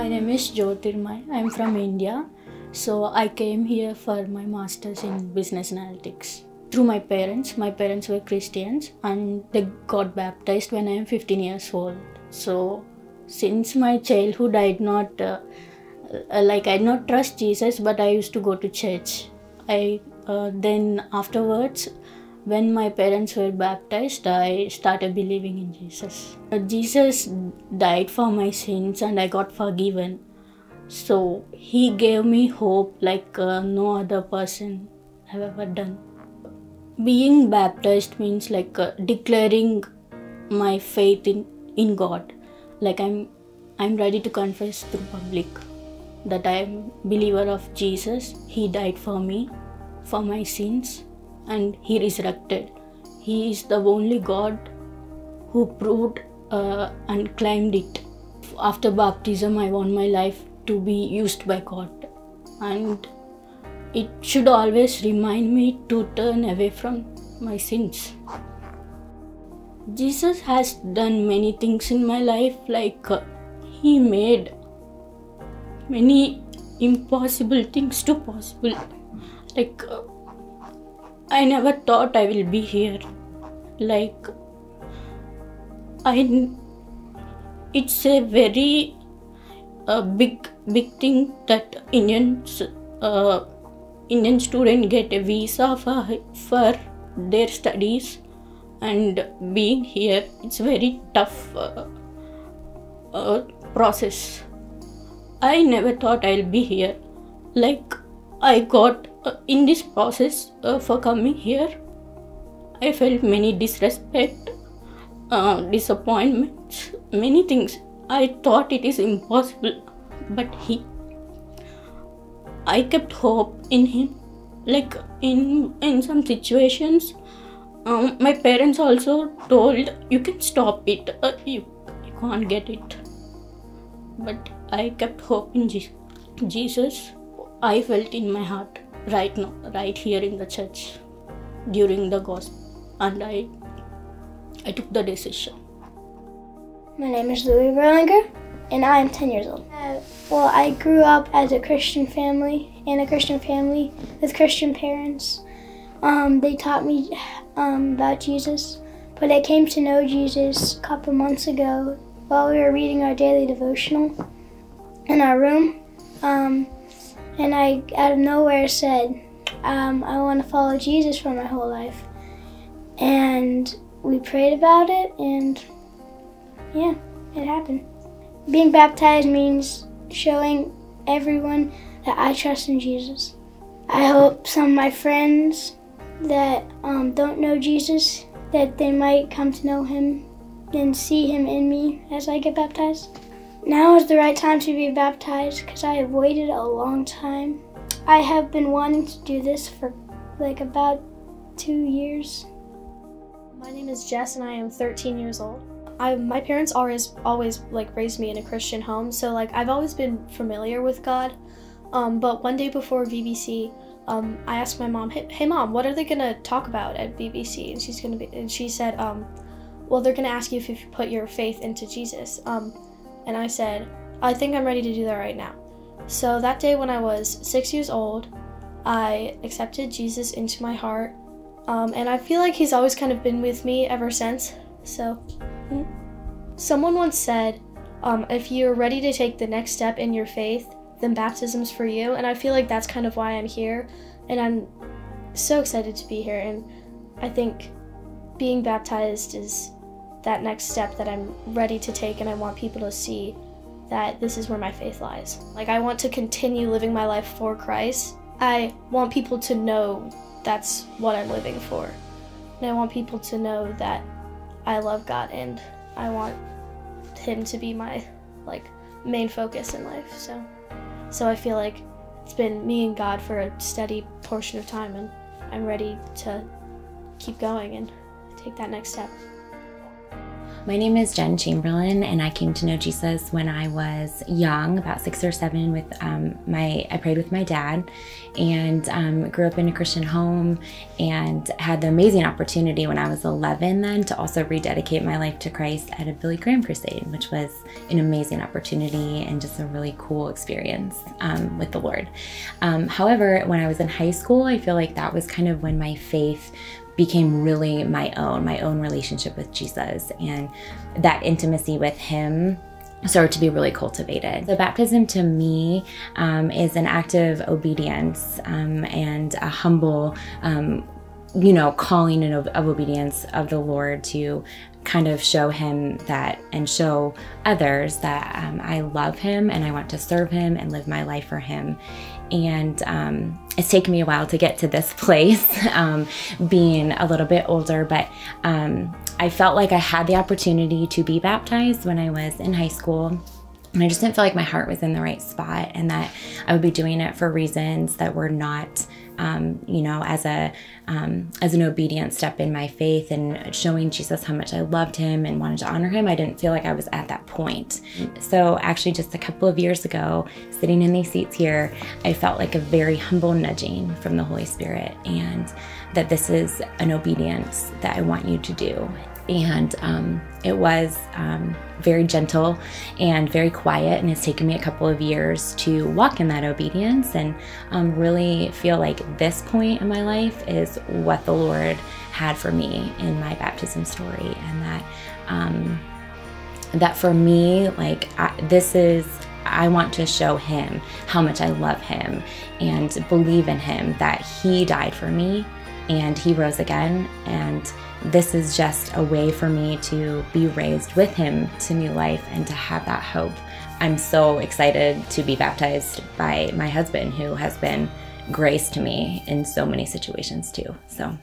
My name is Jyotirmay. I'm from India. So I came here for my master's in business analytics. Through my parents, my parents were Christians and they got baptized when I am 15 years old. So since my childhood, I did not uh, uh, like I did not trust Jesus, but I used to go to church. I uh, then afterwards when my parents were baptized, I started believing in Jesus. Jesus died for my sins and I got forgiven. So he gave me hope like uh, no other person have ever done. Being baptized means like uh, declaring my faith in, in God. Like I'm I'm ready to confess to public that I am believer of Jesus. He died for me, for my sins and he resurrected. He is the only God who proved uh, and claimed it. After baptism, I want my life to be used by God, and it should always remind me to turn away from my sins. Jesus has done many things in my life, like uh, He made many impossible things to possible. Like uh, I never thought I will be here. Like, I, it's a very uh, big, big thing that Indians, uh, Indian student get a visa for for their studies, and being here, it's very tough uh, uh, process. I never thought I'll be here. Like, I got uh, in this process uh, for coming here, I felt many disrespect, uh, disappointments, many things. I thought it is impossible, but he. I kept hope in him. Like in in some situations, um, my parents also told you can stop it. Uh, you you can't get it. But I kept hope in Je- Jesus. I felt in my heart right now, right here in the church during the gospel, and I, I took the decision. My name is Louis Berlinger, and I am 10 years old. Uh, well, I grew up as a Christian family, in a Christian family with Christian parents. Um, they taught me um, about Jesus, but I came to know Jesus a couple months ago while we were reading our daily devotional in our room. Um, and I out of nowhere said, um, I want to follow Jesus for my whole life. And we prayed about it, and yeah, it happened. Being baptized means showing everyone that I trust in Jesus. I hope some of my friends that um, don't know Jesus that they might come to know Him and see Him in me as I get baptized. Now is the right time to be baptized because I have waited a long time. I have been wanting to do this for like about two years. My name is Jess and I am 13 years old. I, my parents always always like raised me in a Christian home, so like I've always been familiar with God. Um, but one day before VBC, um, I asked my mom, hey, hey, mom, what are they gonna talk about at VBC?" And she's gonna be, and she said, um, "Well, they're gonna ask you if you put your faith into Jesus." Um, and I said, I think I'm ready to do that right now. So that day when I was six years old, I accepted Jesus into my heart. Um, and I feel like he's always kind of been with me ever since. So, hmm. someone once said, um, if you're ready to take the next step in your faith, then baptism's for you. And I feel like that's kind of why I'm here. And I'm so excited to be here. And I think being baptized is that next step that I'm ready to take, and I want people to see that this is where my faith lies. Like, I want to continue living my life for Christ. I want people to know that's what I'm living for. And I want people to know that I love God and I want Him to be my, like, main focus in life. So, so I feel like it's been me and God for a steady portion of time, and I'm ready to keep going and take that next step. My name is Jen Chamberlain, and I came to know Jesus when I was young, about six or seven. With um, my, I prayed with my dad, and um, grew up in a Christian home, and had the amazing opportunity when I was 11 then to also rededicate my life to Christ at a Billy Graham crusade, which was an amazing opportunity and just a really cool experience um, with the Lord. Um, however, when I was in high school, I feel like that was kind of when my faith became really my own, my own relationship with Jesus. And that intimacy with Him started to be really cultivated. The baptism to me um, is an act of obedience um, and a humble, um, you know, calling of, of obedience of the Lord to kind of show him that and show others that um, I love him and I want to serve him and live my life for him and um, it's taken me a while to get to this place, um, being a little bit older, but um, I felt like I had the opportunity to be baptized when I was in high school. And I just didn't feel like my heart was in the right spot and that I would be doing it for reasons that were not um, you know, as a um, as an obedient step in my faith and showing Jesus how much I loved him and wanted to honor him, I didn't feel like I was at that point. So actually, just a couple of years ago, sitting in these seats here, I felt like a very humble nudging from the Holy Spirit, and that this is an obedience that I want you to do and um, it was um, very gentle and very quiet and it's taken me a couple of years to walk in that obedience and um, really feel like this point in my life is what the lord had for me in my baptism story. And that um, that for me like I, this is I want to show him how much I love him and believe in him that he died for me and he rose again and this is just a way for me to be raised with him to new life and to have that hope. I'm so excited to be baptized by my husband, who has been grace to me in so many situations too. So